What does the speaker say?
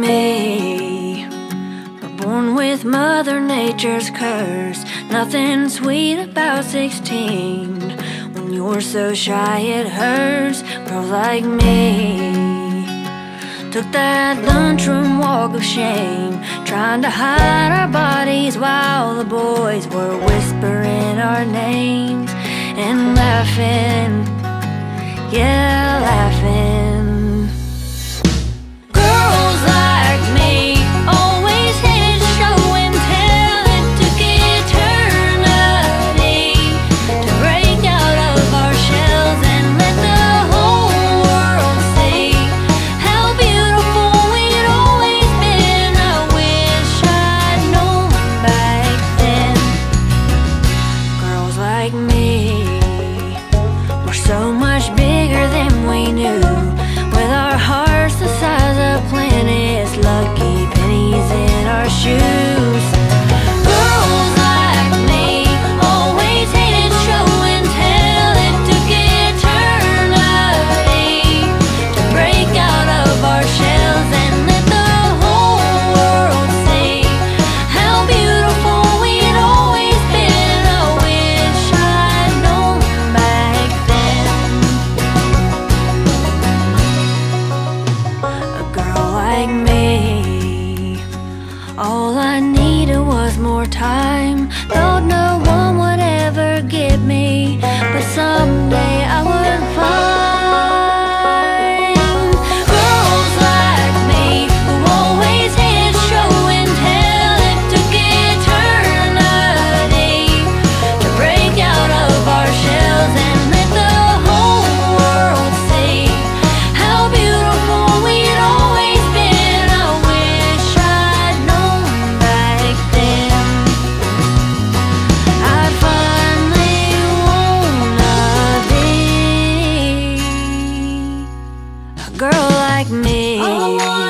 me. We're born with Mother Nature's curse. Nothing sweet about 16. When you're so shy, it hurts. Girls like me took that lunchroom walk of shame, trying to hide our bodies while the boys were whispering our names and laughing. Was more time. Thought no one would ever get me, but someday I would. like me. Oh,